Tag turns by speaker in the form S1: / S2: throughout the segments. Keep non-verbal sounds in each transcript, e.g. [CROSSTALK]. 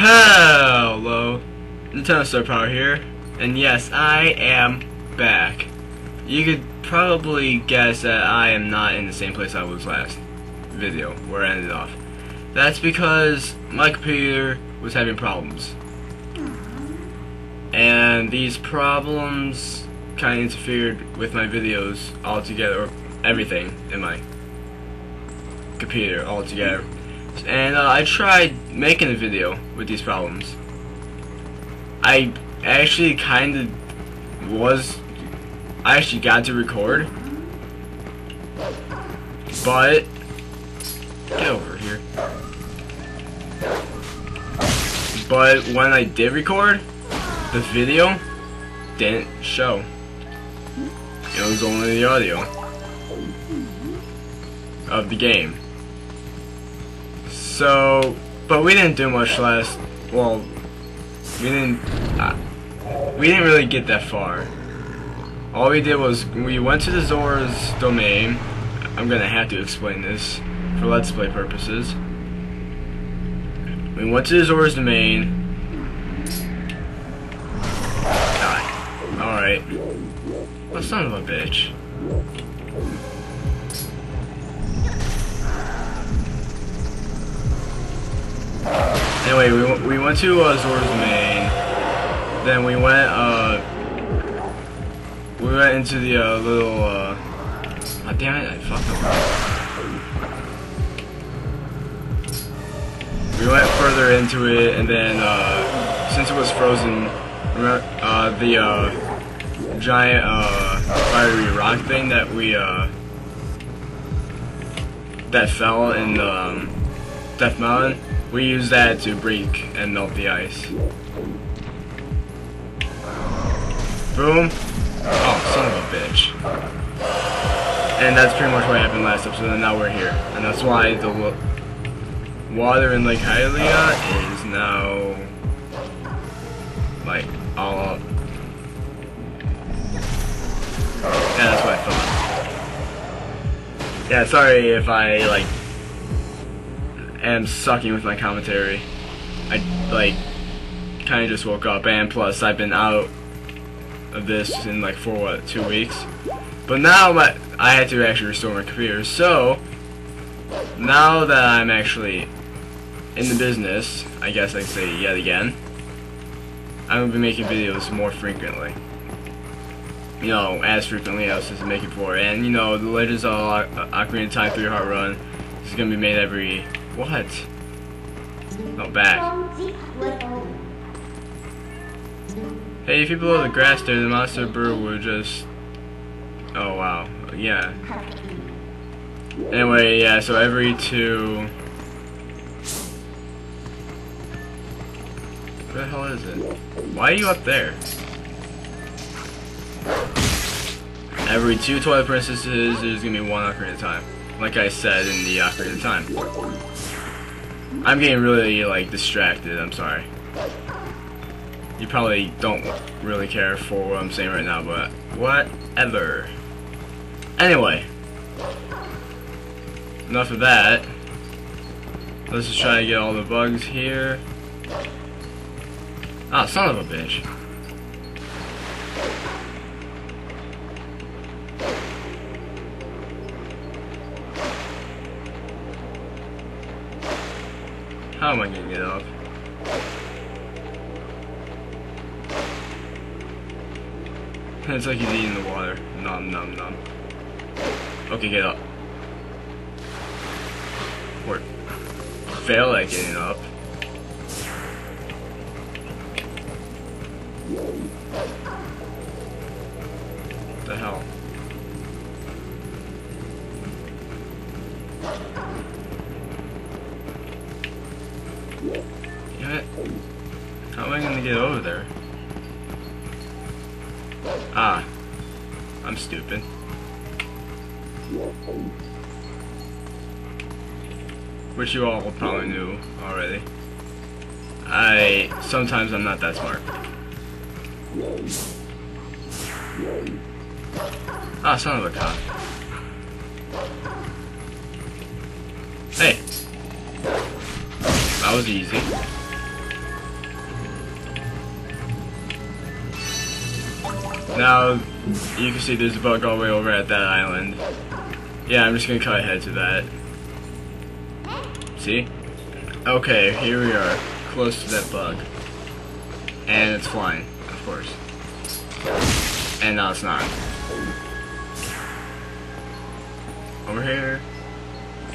S1: Hello, Nintendo Star Power here, and yes, I am back. You could probably guess that I am not in the same place I was last video, where I ended off. That's because my computer was having problems. And these problems kind of interfered with my videos altogether, or everything in my computer altogether. And uh, I tried making a video with these problems. I actually kind of was, I actually got to record, but, get over here. But when I did record, the video didn't show. It was only the audio of the game. So, but we didn't do much last. Well, we didn't. Uh, we didn't really get that far. All we did was we went to the Zora's domain. I'm gonna have to explain this for Let's Play purposes. We went to the Zora's domain. Die. Alright. Oh, son of a bitch. Anyway, we, we went to uh, Zora's domain. Then we went, uh, we went into the uh, little, uh, oh, damn it, I fucked up. We went further into it, and then, uh, since it was frozen, uh, the, uh, giant, uh, fiery rock thing that we, uh, that fell in, um, Death Mountain, we use that to break and melt the ice. Boom. Oh, son of a bitch. And that's pretty much what happened last episode, and now we're here. And that's why the water in Lake Hylia is now, like, all up. Yeah, that's what I thought. Yeah, sorry if I, like, am sucking with my commentary. I, like, kind of just woke up, and plus I've been out of this in like for what two weeks. But now my I had to actually restore my computer. So now that I'm actually in the business, I guess I can say yet again, I'm gonna be making videos more frequently. You know, as frequently as I was making before. And you know, the Legends of Ocarina of Time 3 Heart Run is gonna be made every what? Not bad. Hey, if you blow the grass there, the monster bird would just... Oh, wow. Yeah. Anyway, yeah, so every two... What the hell is it? Why are you up there? Every two Twilight Princesses, there's gonna be one Ocarina of Time. Like I said in the Ocarina of Time. I'm getting really, like, distracted, I'm sorry you probably don't really care for what I'm saying right now, but whatever. Anyway, enough of that. Let's just try to get all the bugs here. Ah, son of a bitch. How am I gonna get up? It's like he's eating the water. Nom nom nom. Okay, get up. Or fail at getting up. Which you all probably knew already. I... Sometimes I'm not that smart. Ah, son of a cop. Hey. That was easy. Now, you can see there's a bug all the way over at that island. Yeah, I'm just gonna cut ahead to that. See? Okay, here we are, close to that bug. And it's flying, of course. And now it's not. Over here.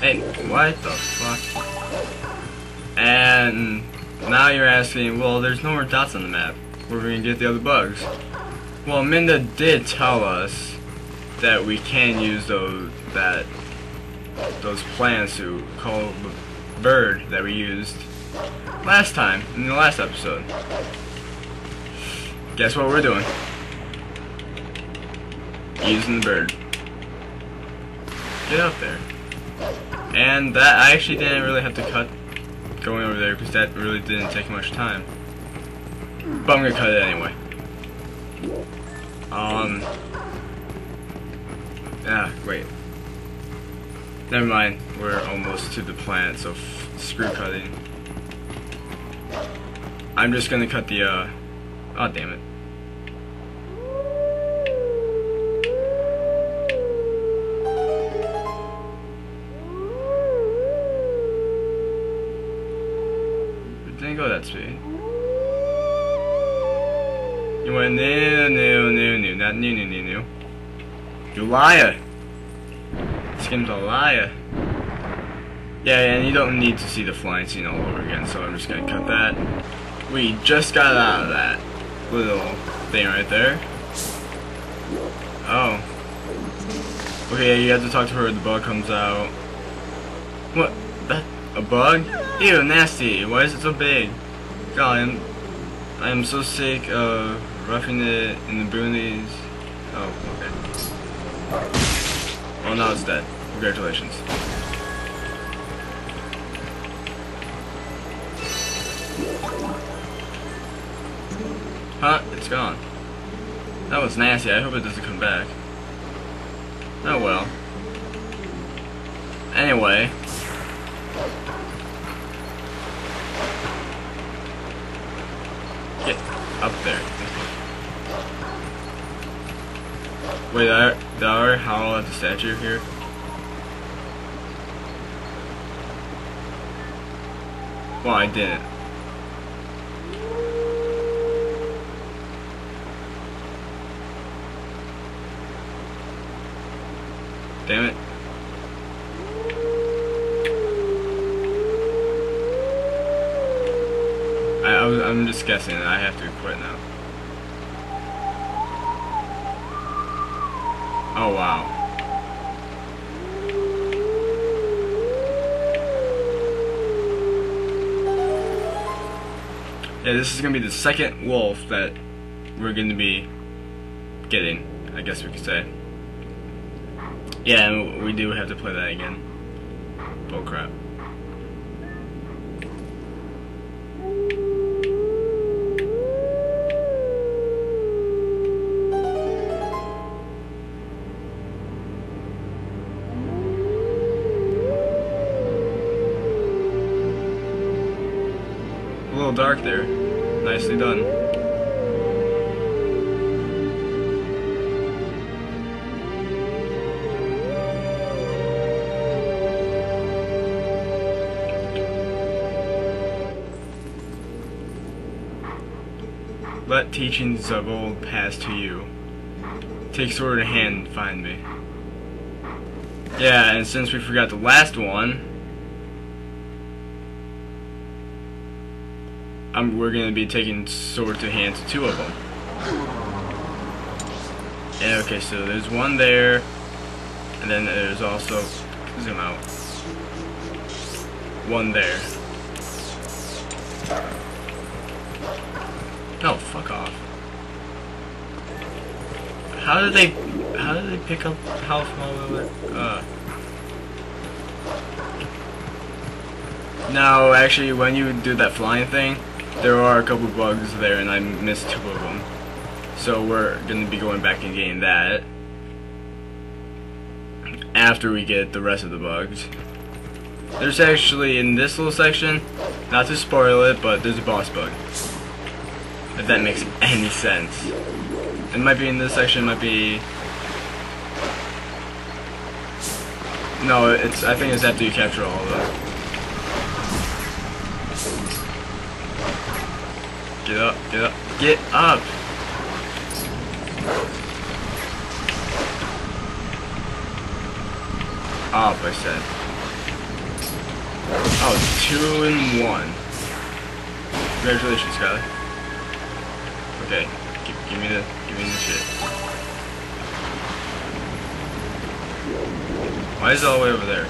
S1: Hey, what the fuck? And now you're asking, well, there's no more dots on the map. Where are we gonna get the other bugs? Well, Midna did tell us that we can use those that those plants to call the bird that we used last time in the last episode. Guess what we're doing? Using the bird. Get up there. And that I actually didn't really have to cut going over there because that really didn't take much time. But I'm gonna cut it anyway. Um. Yeah, wait. Never mind. We're almost to the planet, so screw cutting. I'm just gonna cut the, uh. Oh, damn. It new, new, new, new. You liar! Game's a liar. Yeah, and you don't need to see the flying scene all over again, so I'm just gonna cut that. We just got out of that little thing right there. Oh. Okay, you have to talk to her, when the bug comes out. What? That? A bug? Ew, nasty. Why is it so big? God, I'm, I'm so sick of roughing it in the boonies. Oh, okay. Oh, now it's dead. Congratulations. Huh? It's gone. That was nasty. I hope it doesn't come back. Oh well. Anyway. Get up there. Wait, did I, did I already howl at the statue here? Well, I didn't. Damn it. I, I was, I'm just guessing. I have to quit now. Oh wow. Yeah, this is gonna be the second wolf that we're gonna be getting, I guess we could say. Yeah, we do have to play that again. Bull crap. Little dark there. Nicely done. Let teachings of old pass to you. Take sword in hand and find me. Yeah, and since we forgot the last one, I'm, we're going to be taking sword to hand to two of them. Yeah, okay, so there's one there, and then there's also, zoom out, one there. No, fuck off. How did they, how did they pick up health while we were, uh... No, actually, when you do that flying thing, there are a couple bugs there and I missed two of them. So we're going to be going back and getting that after we get the rest of the bugs. There's actually, in this little section, not to spoil it, but there's a boss bug. If that makes [LAUGHS] any sense. It might be in this section, it might be... No, it's. I think it's after you capture all of them. Get up, get up, get up! Up, I said. Oh, two and one. Congratulations, Skyler. Okay, give, give me the, give me the shit. Why is it all the way over there?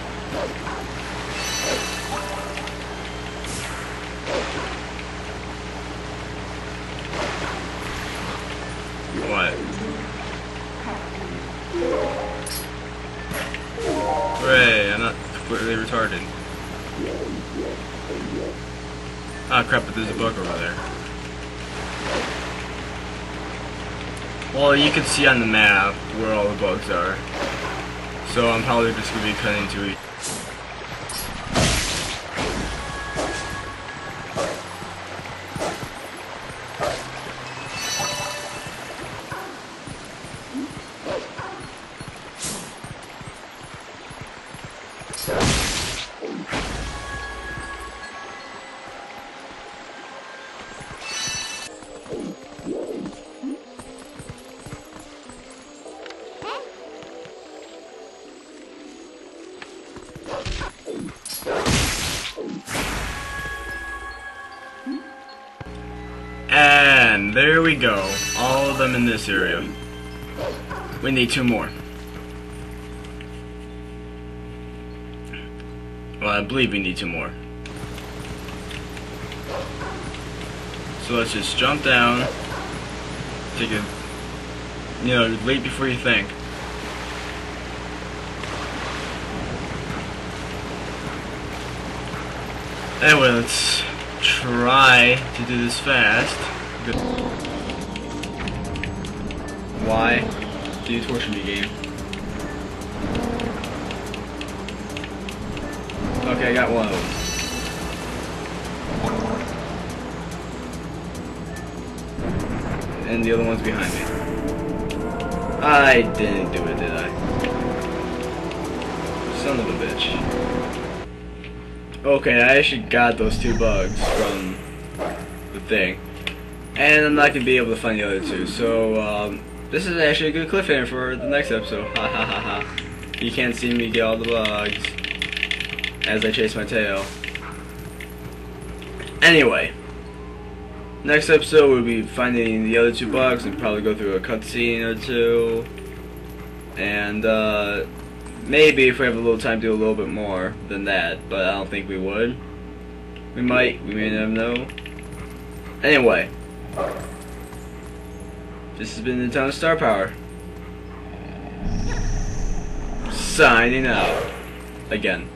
S1: Completely retarded. Ah crap, but there's a bug over there. Well, you can see on the map where all the bugs are. So I'm probably just going to be cutting to it. And there we go. All of them in this area. We need two more. Well, I believe we need two more. So let's just jump down. Take a, you know, leap before you think. Anyway, let's try to do this fast. Good. Why do you torture me, game? Okay, I got one of. And the other one's behind me. I didn't do it, did I? Son of a bitch. Okay, I actually got those two bugs from the thing. And I'm not going to be able to find the other two. So, um, this is actually a good cliffhanger for the next episode. Ha ha ha ha. You can't see me get all the bugs as I chase my tail. Anyway. Next episode we'll be finding the other two bugs and probably go through a cutscene or two. And, uh, maybe if we have a little time, do a little bit more than that, but I don't think we would. We might, we may never know. Anyway, this has been of Star Power. Signing out. Again.